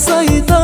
so you know